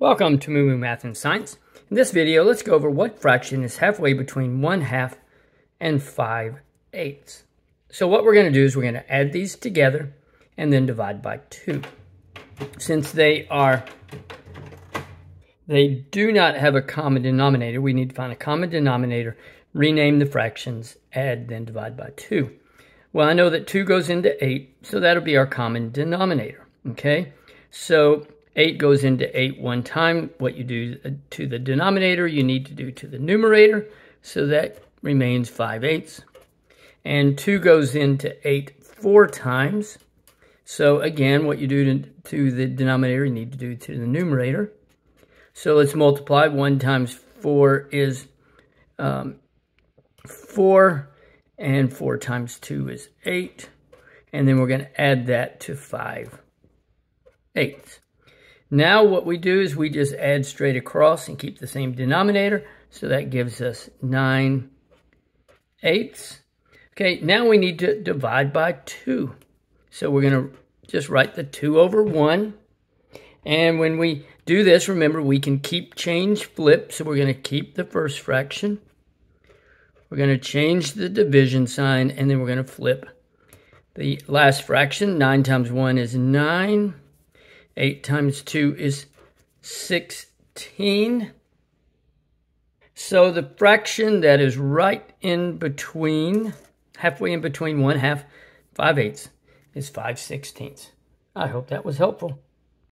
Welcome to Moo Moo Math and Science. In this video, let's go over what fraction is halfway between 1 half and 5 eighths. So what we're going to do is we're going to add these together and then divide by 2. Since they are, they do not have a common denominator, we need to find a common denominator, rename the fractions, add, then divide by 2. Well, I know that 2 goes into 8, so that'll be our common denominator, okay? So 8 goes into 8 one time. What you do to the denominator, you need to do to the numerator. So that remains 5 eighths. And 2 goes into 8 four times. So again, what you do to, to the denominator, you need to do to the numerator. So let's multiply. 1 times 4 is um, 4. And 4 times 2 is 8. And then we're going to add that to 5 eighths. Now what we do is we just add straight across and keep the same denominator. So that gives us 9 eighths. Okay, now we need to divide by 2. So we're going to just write the 2 over 1. And when we do this, remember, we can keep change flip. So we're going to keep the first fraction. We're going to change the division sign, and then we're going to flip the last fraction. 9 times 1 is 9. 8 times 2 is 16. So the fraction that is right in between, halfway in between 1 half, 5 eighths, is 5 sixteenths. I hope that was helpful.